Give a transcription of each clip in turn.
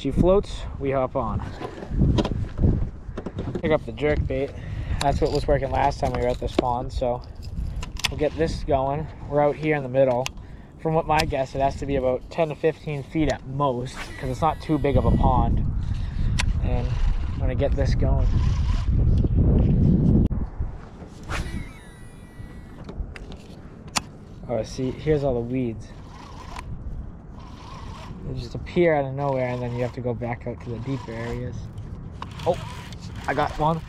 She floats, we hop on. Pick up the jerk bait. That's what was working last time we were at this pond, so we'll get this going. We're out here in the middle. From what my guess, it has to be about 10 to 15 feet at most, because it's not too big of a pond. And I'm gonna get this going. Oh, see, here's all the weeds. They just appear out of nowhere, and then you have to go back out to the deeper areas. Oh, I got one.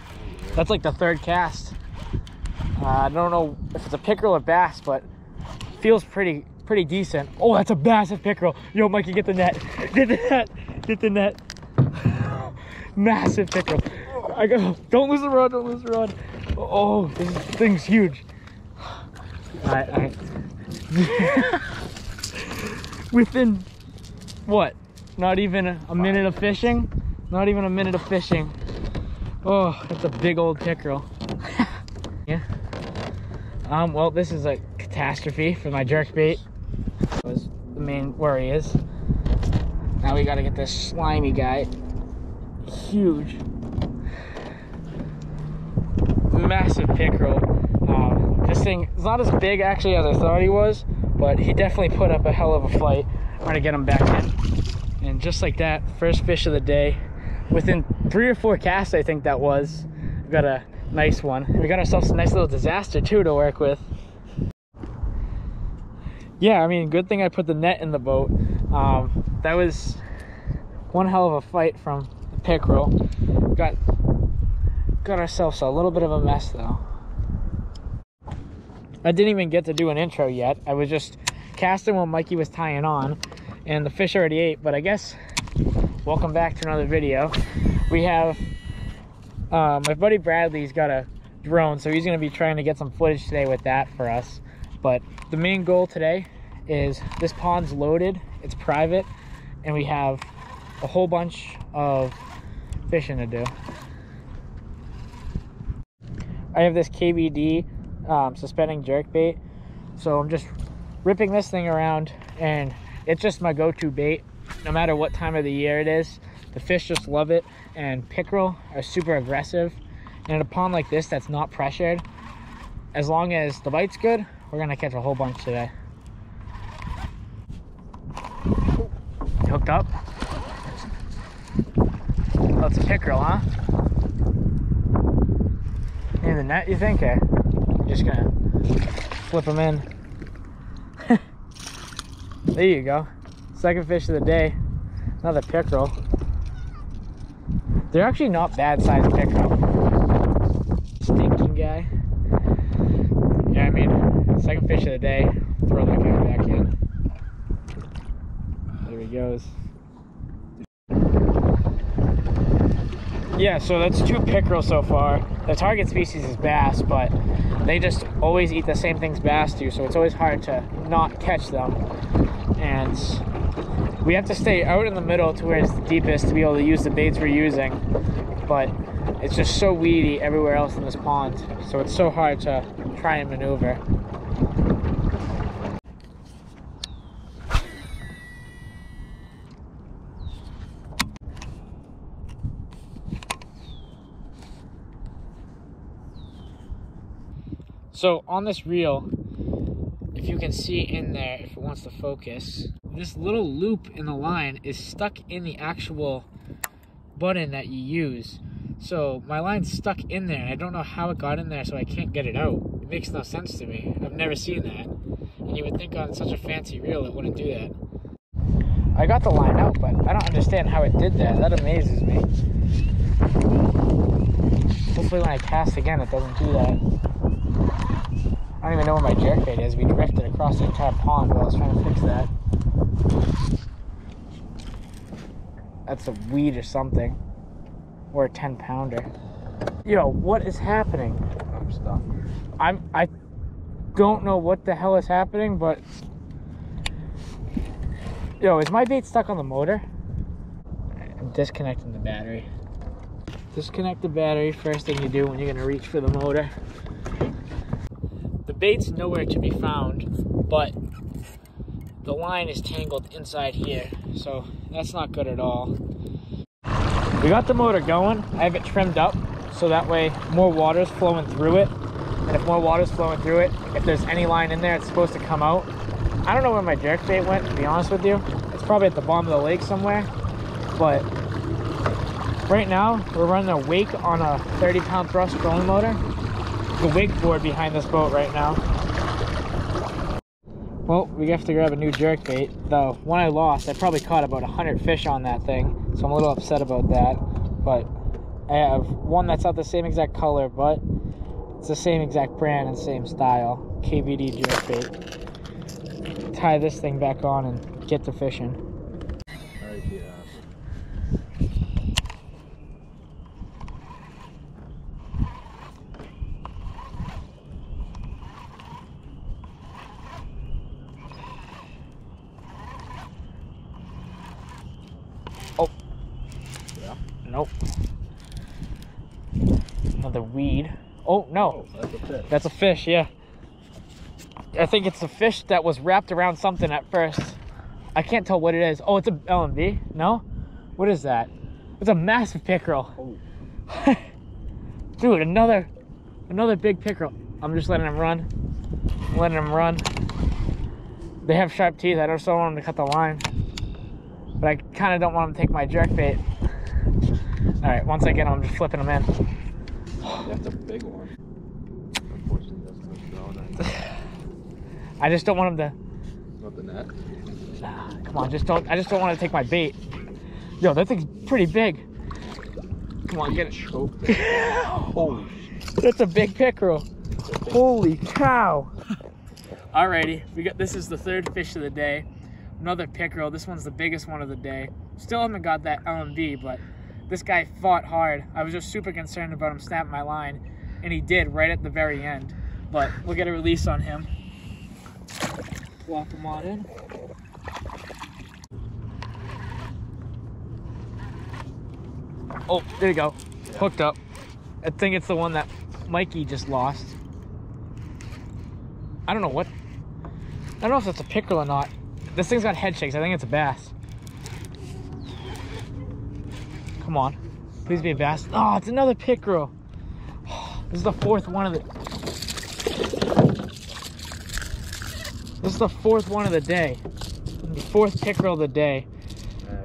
That's like the third cast. Uh, I don't know if it's a pickerel or bass, but feels pretty pretty decent. Oh, that's a massive pickerel. Yo, Mikey, get the net. Get the net. Get the net. massive pickerel. I go. Don't lose the rod. Don't lose the rod. Oh, this thing's huge. Right. Within what? Not even a minute of fishing? Not even a minute of fishing. Oh, that's a big old pickerel. yeah. Um, well, this is a catastrophe for my jerk bait. Was the main worry is. Now we gotta get this slimy guy. Huge. Massive pickerel. Um, this thing is not as big actually as I thought he was, but he definitely put up a hell of a fight. I'm gonna get them back in. And just like that, first fish of the day. Within three or four casts, I think that was. We got a nice one. We got ourselves a nice little disaster too to work with. Yeah, I mean, good thing I put the net in the boat. Um, that was one hell of a fight from the pickerel. Got got ourselves a little bit of a mess though. I didn't even get to do an intro yet. I was just casting while Mikey was tying on and the fish already ate, but I guess welcome back to another video. We have uh, my buddy Bradley's got a drone, so he's gonna be trying to get some footage today with that for us. But the main goal today is this pond's loaded, it's private, and we have a whole bunch of fishing to do. I have this KVD um, suspending jerk bait. So I'm just ripping this thing around and it's just my go-to bait no matter what time of the year it is. The fish just love it and pickerel are super aggressive. And in a pond like this that's not pressured, as long as the bite's good, we're gonna catch a whole bunch today. Hooked up? Oh, a pickerel, huh? In the net, you think? Okay. Just gonna flip them in. There you go. Second fish of the day. Another pickerel. They're actually not bad sized pickerel. Stinking guy. Yeah, I mean, second fish of the day. Throw that guy back in. There he goes. Yeah, so that's two pickerel so far. The target species is bass, but they just always eat the same things bass do, so it's always hard to not catch them. And we have to stay out in the middle to where it's the deepest to be able to use the baits we're using. But it's just so weedy everywhere else in this pond, so it's so hard to try and maneuver. So on this reel, if you can see in there, if it wants to focus, this little loop in the line is stuck in the actual button that you use. So my line's stuck in there and I don't know how it got in there so I can't get it out. It makes no sense to me. I've never seen that. And you would think on such a fancy reel it wouldn't do that. I got the line out, but I don't understand how it did that. That amazes me. Hopefully when I cast again it doesn't do that. I don't even know where my jerkbait is. We drifted across the entire pond while I was trying to fix that. That's a weed or something. Or a 10 pounder. Yo, what is happening? I'm stuck. I'm I don't know what the hell is happening, but Yo, is my bait stuck on the motor? I'm disconnecting the battery. Disconnect the battery, first thing you do when you're gonna reach for the motor. Bait's nowhere to be found, but the line is tangled inside here, so that's not good at all. We got the motor going. I have it trimmed up so that way more water is flowing through it. And if more water is flowing through it, if there's any line in there, it's supposed to come out. I don't know where my jerk bait went, to be honest with you. It's probably at the bottom of the lake somewhere. But right now, we're running a wake on a 30 pound thrust trolling motor. The wakeboard behind this boat right now. Well, we have to grab a new jerk bait. The one I lost, I probably caught about 100 fish on that thing. So I'm a little upset about that. But I have one that's not the same exact color, but it's the same exact brand and same style. KVD jerk bait. Tie this thing back on and get to fishing. Right, yeah. Oh. Yeah. Nope. Another weed. Oh, no. Oh, that's a fish. That's a fish, yeah. I think it's a fish that was wrapped around something at first. I can't tell what it is. Oh, it's a LMB? No? What is that? It's a massive pickerel. Oh, Dude, another another big pickerel. I'm just letting him run. letting him run. They have sharp teeth. I just don't want them to cut the line. But I kind of don't want them to take my jerk bait. All right, once I get them, I'm just flipping them in. that's a big one. Unfortunately, that's what's going on. I just don't want them to. Not the net. to. Nah, come on, just don't. I just don't want to take my bait. Yo, that thing's pretty big. Come on, get it. Choke. Holy That's a big pickerel. Holy cow. Alrighty, we got this is the third fish of the day. Another pickerel. This one's the biggest one of the day. Still haven't got that LMB, but this guy fought hard. I was just super concerned about him snapping my line, and he did right at the very end. But we'll get a release on him. Him on in. Oh, there you go. Hooked up. I think it's the one that Mikey just lost. I don't know what. I don't know if that's a pickerel or not. This thing's got head shakes. I think it's a bass. Come on. Please be a bass. Oh, ah, it's another pickerel. This is the fourth one of the. This is the fourth one of the day. The fourth pickerel of the day.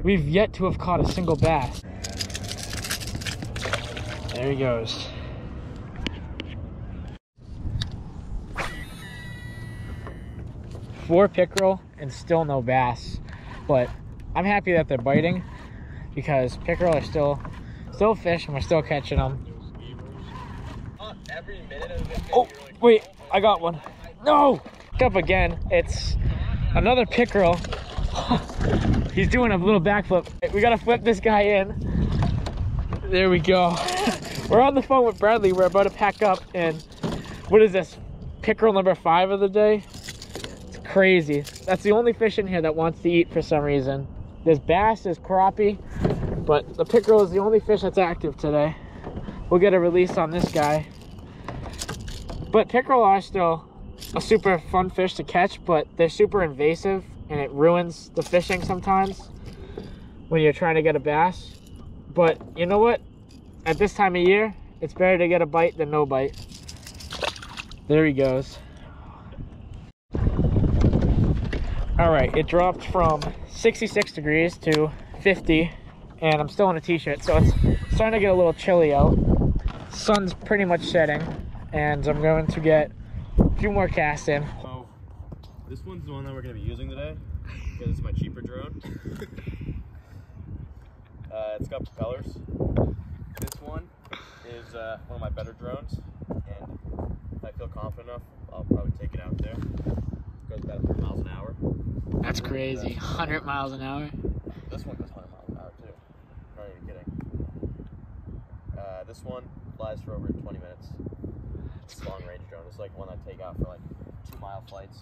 We've yet to have caught a single bass. There he goes. Four pickerel and still no bass. But I'm happy that they're biting because pickerel are still still fish and we're still catching them. Oh, wait, I got one. No! Up again. It's another pickerel. He's doing a little backflip. We gotta flip this guy in. There we go. We're on the phone with Bradley. We're about to pack up and what is this? Pickerel number five of the day? It's crazy. That's the only fish in here that wants to eat for some reason. There's bass, there's crappie, but the pickerel is the only fish that's active today. We'll get a release on this guy. But pickerel are still a super fun fish to catch, but they're super invasive and it ruins the fishing sometimes when you're trying to get a bass. But you know what? At this time of year, it's better to get a bite than no bite. There he goes. All right, it dropped from 66 degrees to 50, and I'm still in a t-shirt, so it's starting to get a little chilly out. Sun's pretty much setting, and I'm going to get a few more casts in. So, this one's the one that we're going to be using today because it's my cheaper drone. uh, it's got propellers. This one is uh, one of my better drones, and if I feel confident enough, I'll probably take it out there. goes about 100 miles an hour. That's crazy, 100 miles an hour. This one goes 100 miles an hour too. Not even kidding. Uh, this one flies for over 20 minutes. It's long range drone. It's like one I take out for like two mile flights.